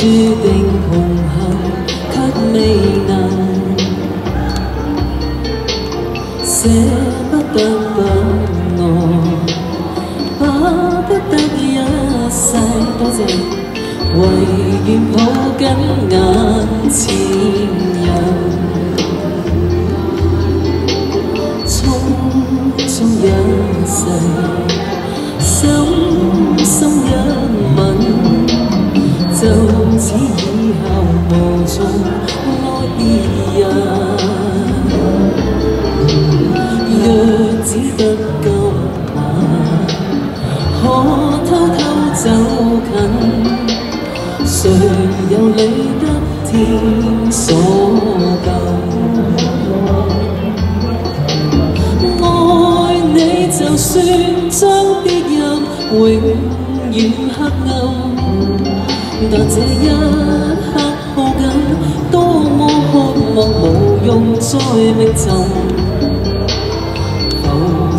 注定同行却未能。舍不得保爱舍不得一世多谢。唯愿抱紧眼前人。theo xuyên dáng tí nhang quỳnh nhìn hát ngâm trong. Phòng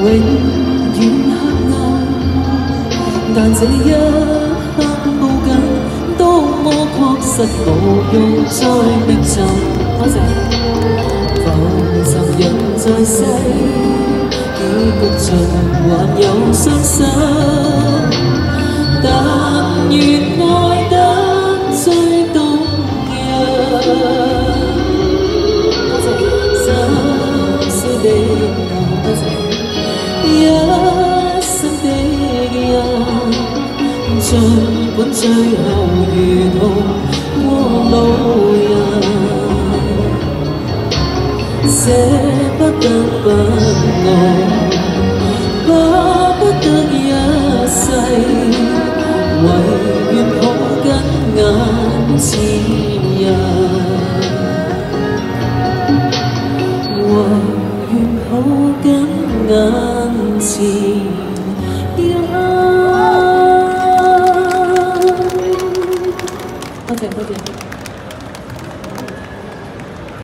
永遠黑暗，但這一刻抱緊，多麼確實無用再覓尋。多谢。浮沉人在世，结局循环又伤心，但愿爱得最动人。多谢。深宵的我，多谢。一生的人，尽管最后如同过路人， sẽ bất tương ngộ có bất tương giá say ngoài việc không gắn ngàn gì nhà. Ngoài việc không gắn ngàn gì